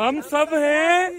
हम सब हैं।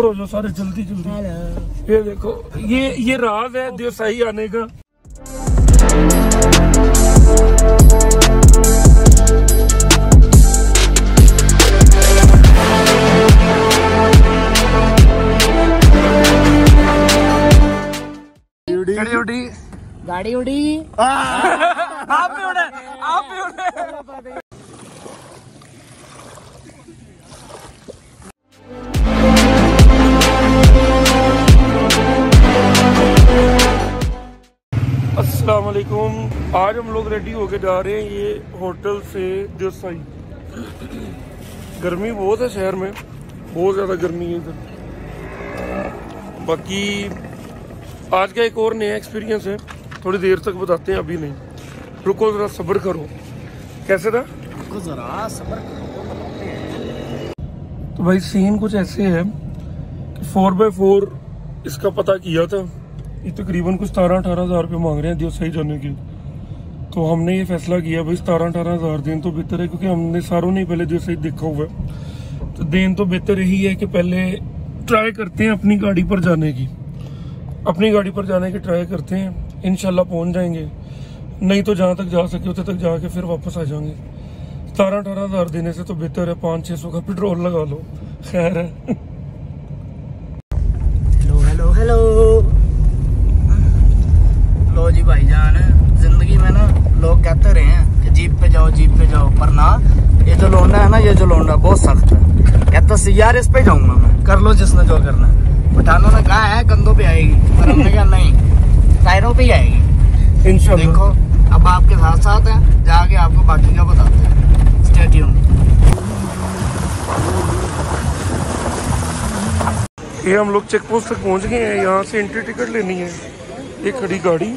ऊपर हो जाओ सारे जल्दी जल्दी। ये देखो ये ये राज है देवसाई आने का गाड़ी उड़ी। गाड़ी उड़ी। आप आप अस्सलाम वालेकुम आज हम लोग रेडी होके जा रहे हैं ये होटल से देवसाई गर्मी बहुत है शहर में। बहुत ज़्यादा गर्मी है इधर। बाकी आज का एक और नया एक्सपीरियंस है। थोड़ी देर तक बताते हैं अभी नहीं। रुको ज़रा सब्र करो। कैसे था? रुको जरा सबर तो भाई सीन कुछ ऐसे है कि फोर बाय फोर इसका पता किया था। ये तकरीबन कुछ सतारह अठारह हज़ार रुपये मांग रहे हैं देवसाई जाने के। तो हमने ये फैसला किया, भाई सतारह अठारह हज़ार देन तो बेहतर है, क्योंकि हमने सारों ने पहले देवसाई देखा हुआ है। तो देन तो बेहतर यही है कि पहले ट्राई करते हैं अपनी गाड़ी पर जाने की। अपनी गाड़ी पर जाने की ट्राई करते हैं इनशाला पहुँच जाएँगे। नहीं तो जहाँ तक जा सके उतने तक जाके फिर वापस आ जाएँगे। सतारह अठारह हज़ार देने से तो बेहतर है पाँच छः सौ का पेट्रोल लगा लो। खैर है हेलो हेलो हेलो लो जी भाईजान ज़िंदगी में ना लोग कहते रहे हैं कि जीप पे जाओ जीप पे जाओ पर ना ये जो लोंडा है ना ये जो लोंडा बहुत सख्त है कहता सी यार इस पे जाऊँगा मैं। कर लो जिसने जो करना है। पठानों ने कहा है कंधों पे आएगी पर हमने कहा नहीं टायरों पे ही आएगी। इंशाल्लाह। देखो अब आपके साथ साथ है जाके आपको बाकी का बताते हैं। स्टेडियम ये हम लोग चेक पोस्ट तक पहुँच गए हैं यहाँ से एंट्री टिकट लेनी है। ये खड़ी गाड़ी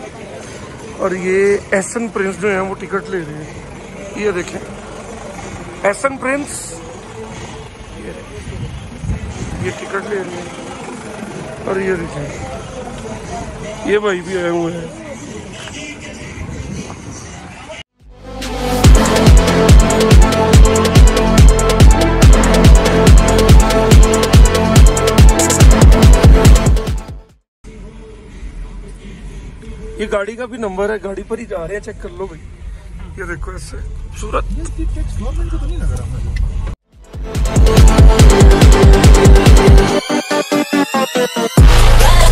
और ये एसन प्रिंस जो है वो टिकट ले रहे हैं। ये देखें। एसन प्रिंस ये टिकट ले रहे हैं और ये देखें ये भाई भी आए हुए हैं ये गाड़ी का भी नंबर है गाड़ी पर ही जा रहे हैं चेक कर लो भाई ये देखो ऐसे सूरत तो Yeah.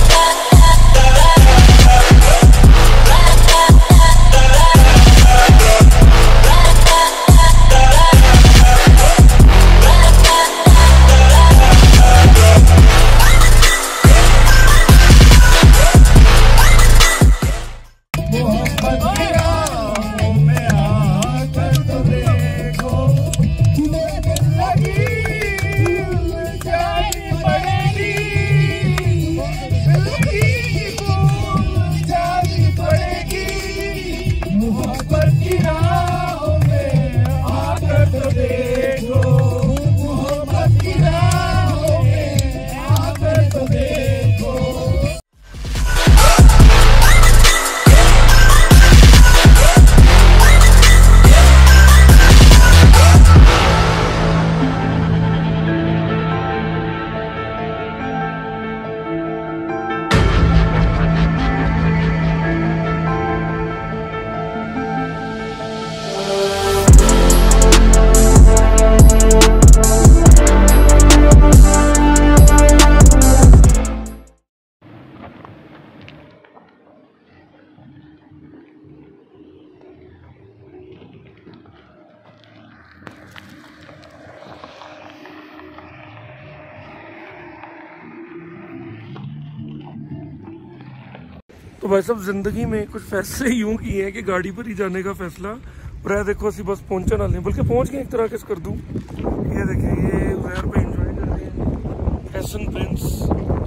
भाई साहब, ज़िंदगी में कुछ फैसले यूँ किए हैं कि गाड़ी पर ही जाने का फैसला और ये देखो, ਅਸੀਂ बस पहुँचने वाले हैं बल्कि पहुँच गए एक तरह किस कर दूँ ये देखिए ये उधर पर इंजॉय कर रहे हैं एसन प्रिंस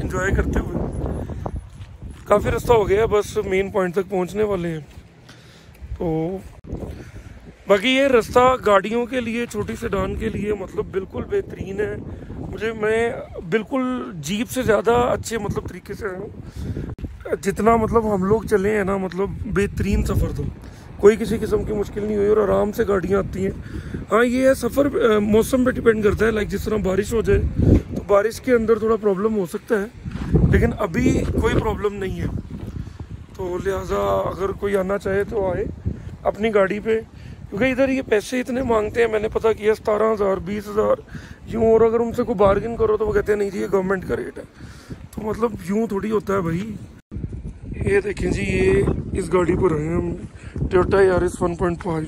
एंजॉय करते हुए काफ़ी रास्ता हो गया बस मेन पॉइंट तक पहुँचने वाले हैं तो बाकी ये रास्ता गाड़ियों के लिए छोटी सेडान के लिए मतलब बिल्कुल बेहतरीन है मुझे मैं बिल्कुल जीप से ज़्यादा अच्छे मतलब तरीके से आया हूँ जितना मतलब हम लोग चले हैं ना मतलब बेहतरीन सफ़र था कोई किसी किस्म की मुश्किल नहीं हुई और आराम से गाड़ियाँ आती हैं। हाँ ये है सफ़र मौसम पे डिपेंड करता है। लाइक जिस तरह बारिश हो जाए तो बारिश के अंदर थोड़ा प्रॉब्लम हो सकता है। लेकिन अभी कोई प्रॉब्लम नहीं है। तो लिहाजा अगर कोई आना चाहे तो आए अपनी गाड़ी पे। क्योंकि इधर ये पैसे इतने मांगते हैं, मैंने पता किया, सतारह हज़ार, बीस हज़ार, यूँ। और अगर उनसे कोई बार्गिन करो तो वो कहते हैं, नहीं जी, ये गवर्नमेंट का रेट है। तो मतलब यूँ थोड़ी होता है भाई। ये देखें जी ये इस गाड़ी पर हैं हम। Toyota Yaris one point five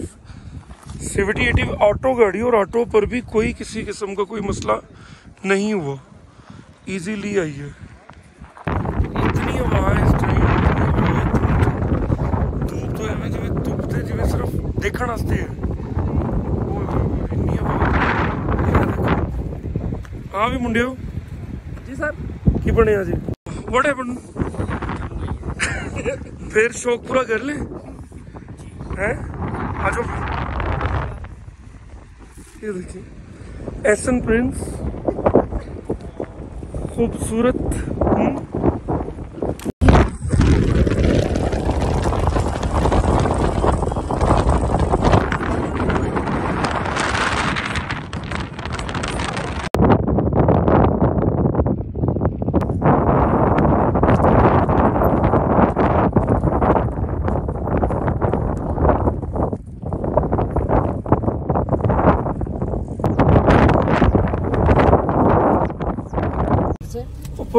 seventy eighty auto गाड़ी और ऑटो पर भी कोई किसी किस्म का कोई मसला नहीं हुआ। इजीली आई है। इतनी आवाज़ धूप तो इवें जिम्मे धुप तो जिम्मे सिर्फ़ देखने है। हाँ भी मुंडियो। जी सर। की बने जी वट हैपन फिर शौक पूरा कर ले। हैं? आ जाओ। ये देखिए एसन प्रिंस खूबसूरत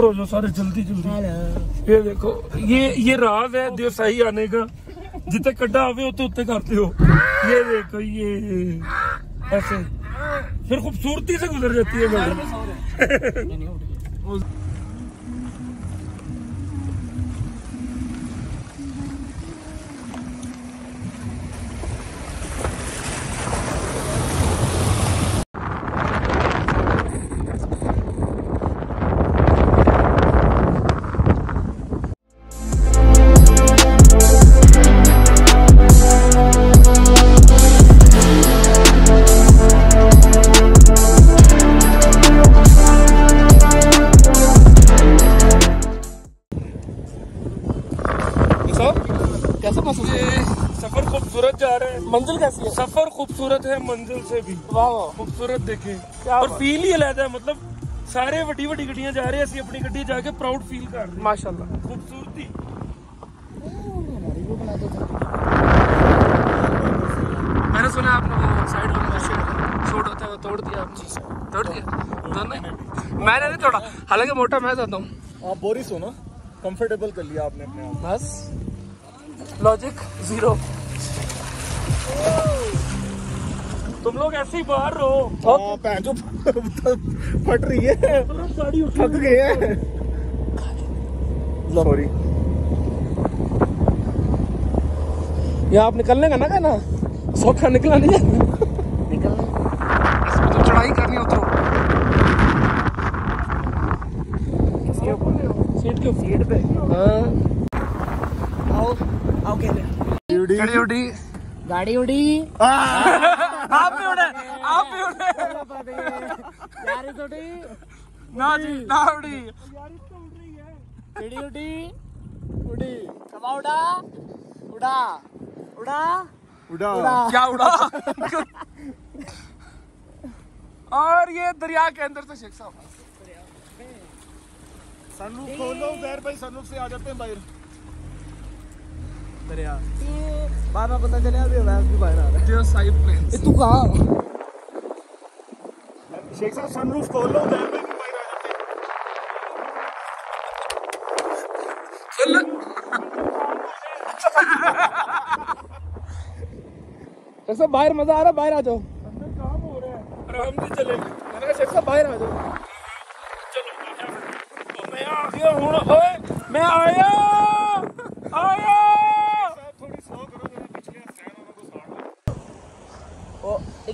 हो जाओ सारे जल्दी जल्दी। ये देखो ये ये राज है देवसाई आने का। जितने कड्डा आवे उतने उत्ते करते हो। ये देखो ये। ऐसे। फिर खूबसूरती से गुजर जाती है है मंजिल से भी वाह वाह खूबसूरत देखे क्या और बात। फील ही अलग है मतलब ਸਾਰੇ ਵੱਡੀ ਵੱਡੀ ਗੱਡੀਆਂ ਜਾ ਰਹੇ ਅਸੀਂ ਆਪਣੀ ਗੱਡੀ ਜਾ ਕੇ ਪ੍ਰਾਊਡ ਫੀਲ ਕਰ ਰਹੇ ਹਾਂ। माशाल्लाह खूबसूरती मैंने सुना आपने वो साइड में शूट होता है वो तोड़ दिया जी तोड़ दिया दोनों ही? मैंने नहीं तोड़ा हालांकि मोटा मैं जाता हूँ आप बोरिस हो ना कंफर्टेबल कर लिया आपने अपने आप बस लॉजिक जीरो तुम लोग ऐसे ही बाहर रहो। हाँ, भैन जो फट रही है। गाड़ी थक गए हैं। सॉरी यहाँ आप निकलने का ना कहना? सौखा निकला नहीं जाता तो चढ़ाई करनी उतरो। सीट के सीट पे। हाँ। आओ आओ गाड़ी उड़ी गाड़ी उड़ी आप भी उड़े आप भी उड़े। यारी उड़ी ना जी ना उड़ी। यारी तो उड़ रही है। चिड़ी उड़ी उड़ी। कमा उड़ा। उड़ा। उड़ा। उड़ा। क्या उड़ा? और ये दरिया के अंदर से शेख साहब। सनरूफ खोलो जहर भाई सनरूफ से आ जाते हैं बाहर। दरिया बाद में पता चला अभी वैस भी बाहर आ रहा जो साइड प्लेन तू कहाँ शेख साहब सनरूफ खोलो जहर भाई भी बाहर आ जाते हैं। शेख साहब बाहर मज़ा आ रहा है बाहर आ जाओ। आराम से चले। मैंने कहा शेख साहब बाहर आ जाओ। मैं आ गया हूँ ओए मैं आया थोड़ी स्लो करो जरा पिछले स्टैंड वालों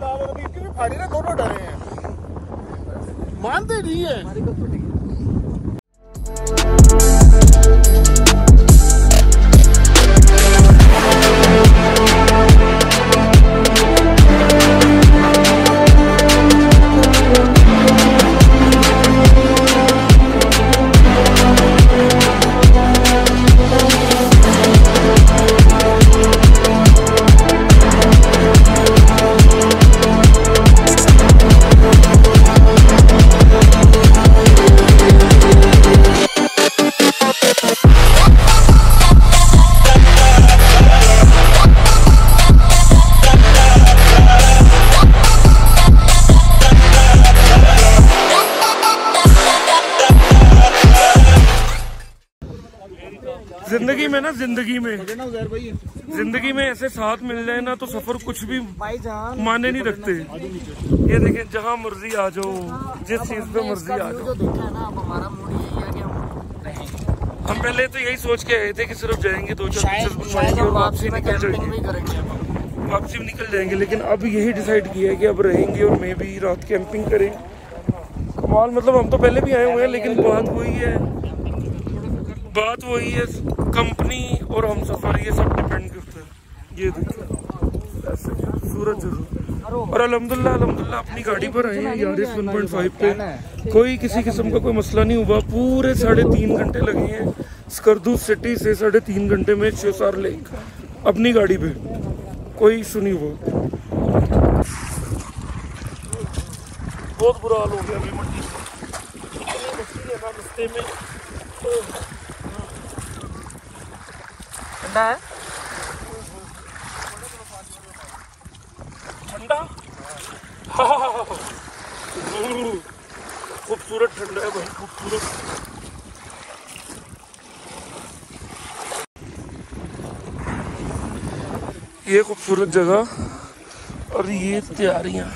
फाड़ी ना दोनों डरे हैं। मानते नहीं है। ज़िंदगी में ना ज़िंदगी में। ज़िंदगी में ऐसे साथ मिल जाए ना तो सफ़र कुछ भी माने नहीं रखते। ये देखें जहाँ मर्ज़ी आ जाओ जिस चीज़ पे मर्ज़ी आ जाओ। हम पहले तो यही सोच के आए थे कि सिर्फ़ जाएँगे दो चार हम और वापसी निकल जाएँगे। भी वापसी में निकल जाएँगे लेकिन अब यही डिसाइड किया है कि अब रहेंगे और मैं भी रात कैंपिंग करें। कमाल मतलब हम तो पहले भी आए हुए हैं लेकिन बात वही है। बात वही है कंपनी और हम सफ़र ये सब डिपेंड करता है। ये देखो। सूरज और अल्हम्दुलिल्लाह अल्हम्दुलिल्लाह अपनी गाड़ी पर आए हैं यारिस 1.5 पे। कोई किसी किस्म का कोई मसला नहीं हुआ। पूरे साढ़े तीन घंटे लगे हैं। स्कर्दू सिटी से साढ़े तीन घंटे में शेसार लेक। अपनी गाड़ी पे। कोई इशू नहीं हुआ। बहुत बुरा हाल हो गया अभी मंडी। में। इतनी मस्ती है ना रस्ते में ठंडा? है ठंडा खूबसूरत ठंडा है भाई, खूबसूरत। ये खूबसूरत जगह और ये तैयारियाँ।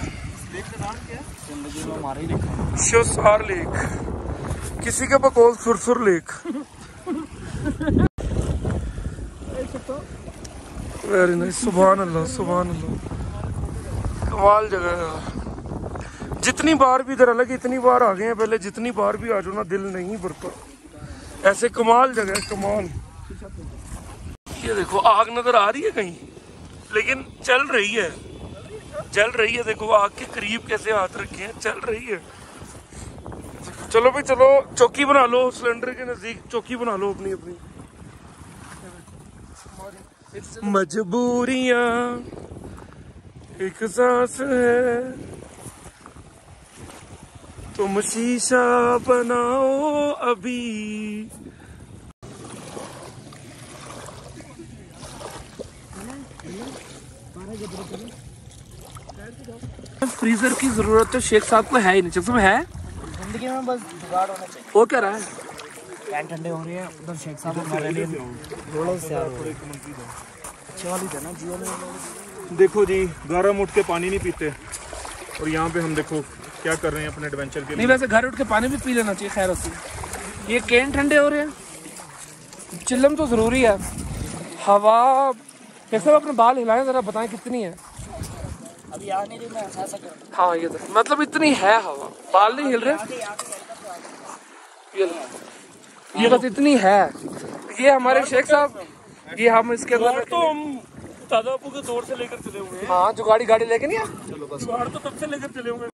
शोसार लेक। किसी के बकौल सुरसुर लेक। अल्लाह कमाल जगह है जितनी बार भी इधर अलग, इतनी बार आ गए हैं पहले। जितनी बार भी आ जाओ ना दिल नहीं भरता। ऐसे कमाल जगह है, कमाल। ये देखो, आग नज़र आ रही है कहीं, लेकिन चल रही है। चल रही है, देखो, आग के करीब कैसे हाथ रखे हैं। चल रही है। चलो भाई, चलो, चौकी बना लो, सिलेंडर के नज़दीक चौकी बना लो अपनी अपनी। मजबूरियाँ एक सांस है। तुम शीशा बनाओ अभी। फ्रीजर की ज़रूरत तो शेख साहब को है ही नहीं शेख साहब है? ज़िंदगी में बस जुगाड़ होना चाहिए। वो क्या रहा है? पैन ठंडे हो रहे हैं उधर शेख साहब हमारे लिए। रोड़ों से हैं अच्छे वाली थे ना जियो में देखो जी गरम उठ के पानी नहीं पीते। और यहाँ पे हम देखो क्या कर रहे हैं अपने एडवेंचर के लिए। नहीं वैसे घर उठ के पानी भी पी लेना चाहिए खैर उसकी ये केन ठंडे हो रहे हैं? चिल्लम तो ज़रूरी है। हवा शेख साहब अपने बाल हिलाएँ जरा बताएँ कितनी है। अभी आ नहीं रही मैं ऐसा ऐसा कर हाँ ये तो मतलब इतनी है हवा। बाल नहीं हिल रहे? ये लो। ये बस इतनी है। ये हमारे शेख साहब ये हम इसके अंदर तो हम दादापू के दौर से लेकर चले हुए हैं। हाँ जुगाड़ी गाड़ी गाड़ी लेके नहीं आए? जुगाड़ तो तब से लेकर चले हुए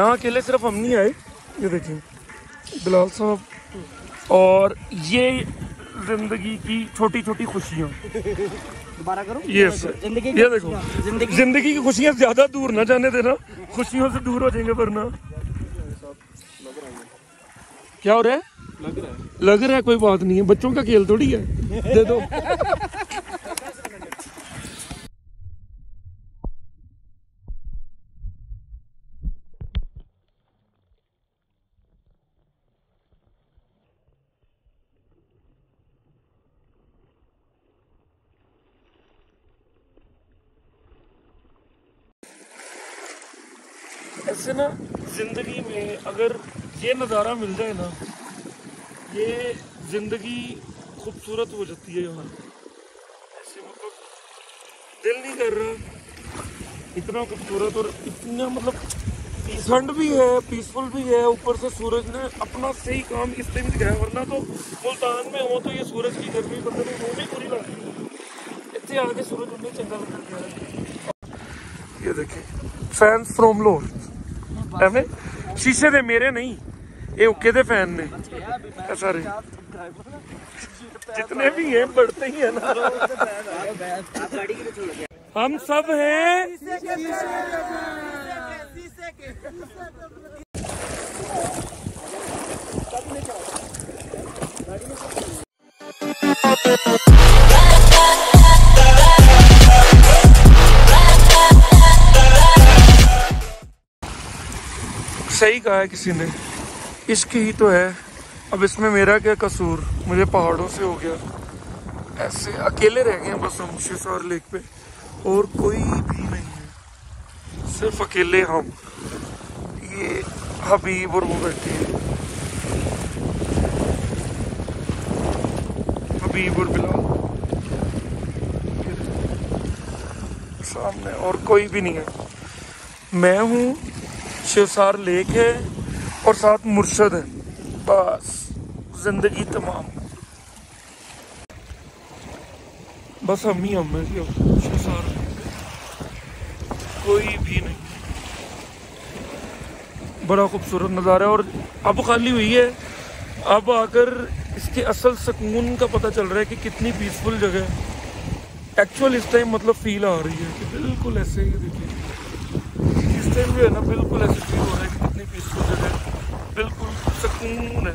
यहाँ अकेले सिर्फ़ हम नहीं आए ये देखिए बिलाल साहब। और ये ज़िंदगी की छोटी छोटी खुशियाँ। दोबारा करो? ये ज़िंदगी ये देखो ज़िंदगी। ज़िंदगी की खुशियाँ ज़्यादा दूर ना जाने देना खुशियों से दूर हो जाएँगे वरना। क्या हो रहा है? लग रहा है। लग रहा है कोई बात नहीं है बच्चों का खेल थोड़ी है दे दो। ऐसे ना ज़िंदगी में अगर ये नज़ारा मिल जाए ना, ये ज़िंदगी खूबसूरत हो जाती है यहाँ। ऐसे मतलब दिल नहीं कर रहा। इतना खूबसूरत और इतना मतलब ठंड भी है पीसफुल भी है, ऊपर से सूरज ने अपना सही काम इस टाइम दिखाया। वरना तो मुल्तान में हो तो ये सूरज की गर्मी बंदे को वो भी बुरी लगती इतने आगे सूरज उन्हें चंगा लगता है। ये देखिए फैंस फ्रॉम लोर ਐਵੇਂ ਸ਼ੀਸ਼ੇ ਦੇ ਮੇਰੇ ਨਹੀਂ ਇਹ ਓਕੇ ਦੇ ਫੈਨ ਨੇ ਇਹ ਸਾਰੇ जितने भी हैं बढ़ते ही हैं ना हम सब हैं सही कहा है किसी ने? इश्क ही तो है। अब इसमें मेरा क्या कसूर? मुझे पहाड़ों से हो गया। ऐसे अकेले रह गए बस हम शिसौर लेक पे। और कोई भी नहीं है। सिर्फ़ अकेले हम। ये हबीब और वो बैठे हैं। हबीब और बिलाल। सामने और कोई भी नहीं है। मैं हूँ शिवसार लेक है और साथ मुर्शद है। बस, ज़िंदगी तमाम। बस हम ही हम शिवसार कोई भी नहीं। बड़ा खूबसूरत नज़ारा है और अब खाली हुई है। अब आकर इसके असल सुकून का पता चल रहा है कि कितनी पीसफुल जगह है। एक्चुअल इस टाइम मतलब फील आ रही है कि बिल्कुल ऐसे ही देखिए इस टाइम जो है ना बिल्कुल ऐसे फील हो रहा है कि कितनी पीसफुल जगह है। बिल्कुल सुकून है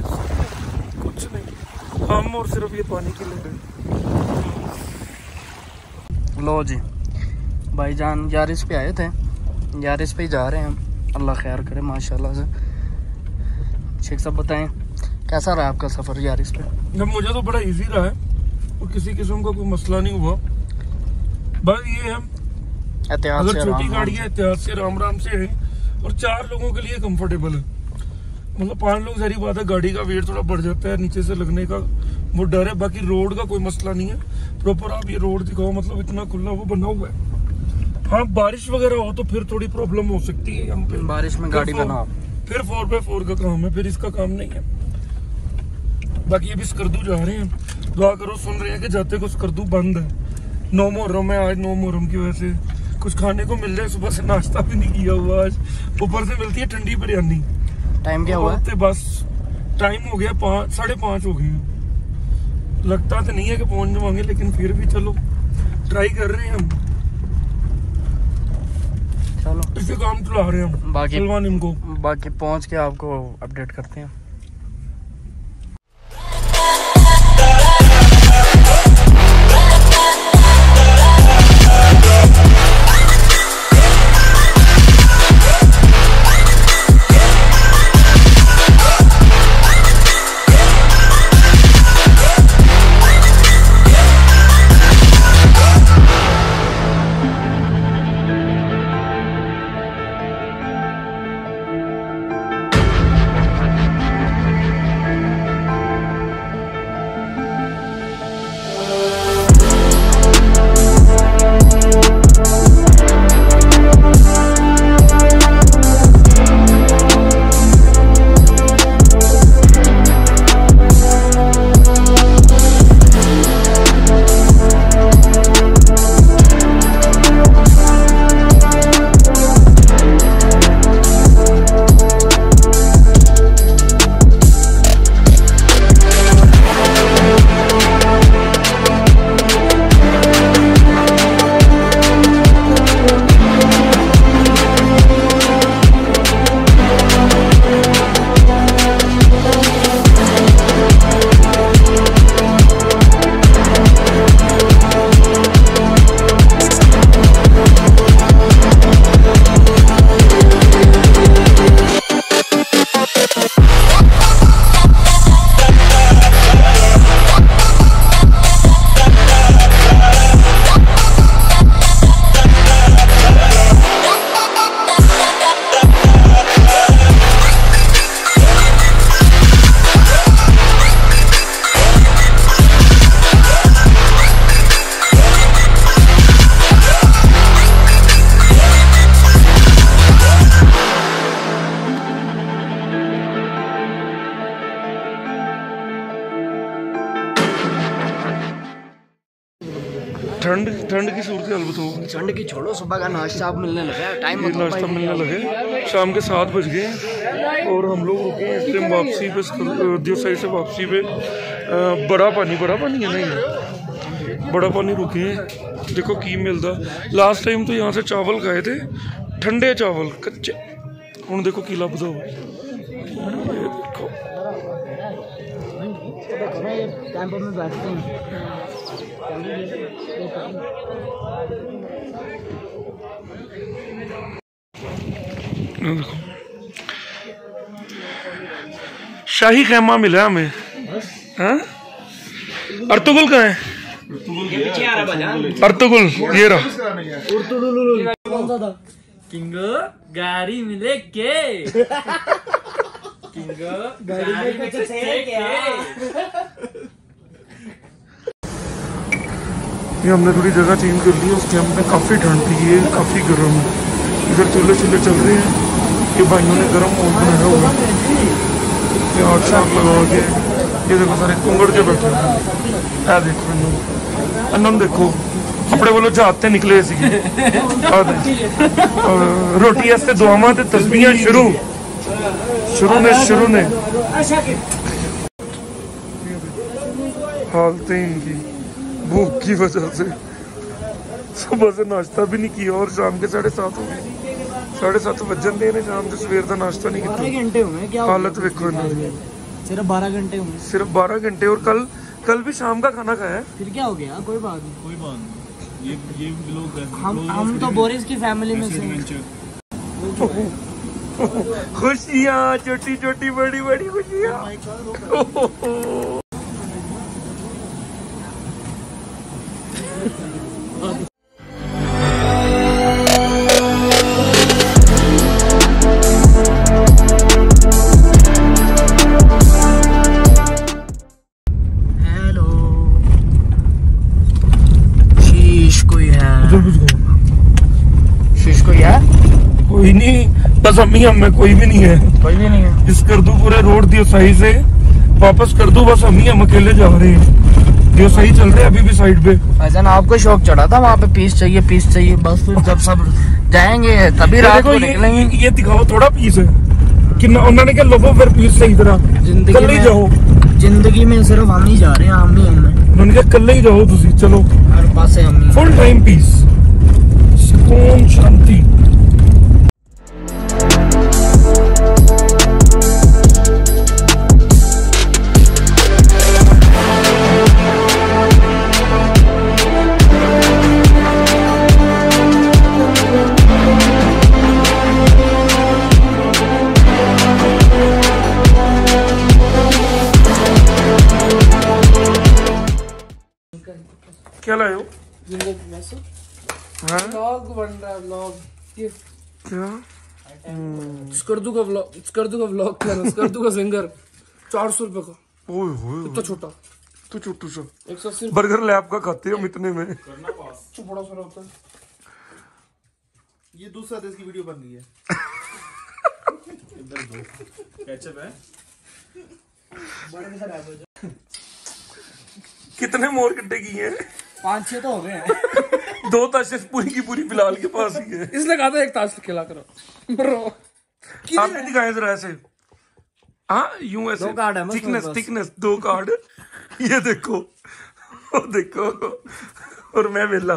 कुछ नहीं। हम और सिर्फ़ ये पानी की लहरें लो जी। भाईजान यारिस पे आए थे। यारिस पे ही जा रहे हैं हम। अल्लाह खैर करे माशाल्लाह से। शेख साहब बताएँ कैसा रहा आपका सफ़र यारिस पे? जब मुझे तो बड़ा इजी रहा है। और किसी किस्म का कोई मसला नहीं हुआ। बस ये है अगर छोटी गाड़ी है एहतियात से राम राम से है और चार लोगों के लिए कंफर्टेबल है। मतलब पाँच लोग सारी बात है गाड़ी का वेट थोड़ा बढ़ जाता है नीचे से लगने का वो डर है बाकी रोड का कोई मसला नहीं है। प्रॉपर आप ये रोड दिखाओ मतलब इतना खुला वो बना हुआ है। हाँ बारिश वगैरह हो तो फिर थोड़ी प्रॉब्लम हो सकती है यहाँ पे। बारिश में गाड़ी बना। फिर फोर बाय फोर का काम है फिर इसका काम नहीं है। बाकी अभी स्कर्दू जा रहे हैं। दुआ करो सुन रहे हैं कि जाते को स्कर्दू बंद है। नौ मुहर्रम है आज नौ मुहर्रम की वजह से। कुछ खाने को मिल जाए सुबह से नाश्ता भी नहीं किया हुआ आज। ऊपर से मिलती है ठंडी बिरयानी। टाइम क्या हुआ? है? बस टाइम हो गया पाँच साढ़े पाँच हो गए। लगता तो नहीं है कि पहुँच जाएँगे लेकिन फिर भी चलो ट्राई कर रहे हैं हम। चलो। इसके काम चला रहे हैं हम बाकी- इनको। बाकी पहुँच के आपको अपडेट करते हैं। ठंड की छोड़ो सुबह का नाश्ता आप मिलने लगा टाइम नाश्ता मिलने लगे। शाम के सात बज गए और हम लोग रुके इस टाइम वापसी पे दियो साइड से वापसी पे। बड़ा पानी बड़ा पानी है नहीं बड़ा पानी रुके हैं। देखो की मिलता। लास्ट टाइम तो यहाँ से चावल खाए थे ठंडे चावल कच्चे। हूँ देखो की लभदा टाइम पर मैं बैठता हूँ। शाही खेमा मिला हमें। हाँ? अर्तुगुल कहाँ है? अर्तुगुल ये रहा। किंगो गाड़ी मिले के किंगो गाड़ी में कुछ है क्या। ये हमने थोड़ी जगह चेंज कर ली उस कैंप में काफ़ी ठंड थी ये काफ़ी गर्म। है इधर चूल्हे चूल्हे चल रहे हैं ये भाइयों ने गर्म माहौल बनाया हुआ ये आग लगा के, ये देखो सारे कुंगड़ के बैठे हैं। देखो इन्होंने इन्होंने देखो, अपने वालों जहाज़ निकले रोटी वास्ते तस्वीर शुरू। शुरू ने शुरू ने। हालत इनकी, भूख की वजह से। सुबह से नाश्ता भी नहीं किया और शाम के साढ़े सात हो गए। साढ़े सत्त वज़न दे ने शाम के सवेर का नाश्ता नहीं बारह किया घंटे हुए क्या हालत दी गया? सिर्फ़ बारह घंटे सिर्फ़ बारह घंटे और कल कल भी शाम का खाना खाया है। फिर क्या हो गया? कोई बात नहीं। कोई बात नहीं। ये ये लोग हम हम तो बोरिस की फैमिली में से खुशियाँ छोटी छोटी बड़ी बड़ी खुशियाँ बस अम्मी हम में कोई भी नहीं है। कोई भी नहीं है। इस कर दू पूरे रोड दियो सही से वापस कर दू बस अम्मी हम अकेले जा रहे हैं। दियो सही चल रहे हैं अभी भी साइड पे। फैजन आपको शौक चढ़ा था वहाँ पे पीस चाहिए पीस चाहिए बस फिर जब सब जाएँगे तभी रात को निकलेंगे। ये दिखाओ थोड़ा पीस है। कि उन्होंने क्या लोगों फिर पीस सही तरह। ज़िंदगी जाओ। ज़िंदगी में सिर्फ़ हम ही जा रहे हैं हम ही हम। उन्होंने कहा कल ही जाओ तुसी चलो। हर पास हम फुल टाइम पीस सुकून शांति। व्लॉग बन रहा है व्लॉग क्या स्कर्दू का व्लॉग स्कर्दू का व्लॉग कर रहा है स्कर्दू का सिंगर चार सौ रुपए का। ओए होए इतना छोटा। तो छोटू सा। एक सौ अस्सी बर्गर लैब का खाते हम इतने में। रुपए बड़ा सारा होता है। ये दूसरा देश की वीडियो बन रही है। है। कितने मोर कट्टे किए हैं? पाँच छह तो हो गए हैं। दो ताशे पूरी की पूरी बिलाल के पास ही है। इसने कहा था एक ताश खेला करो। ब्रो। आप भी दिखाए जरा ऐसे। हाँ यूँ ऐसे। है थिकनेस थिकनेस दो कार्ड ये देखो देखो और मैं वेला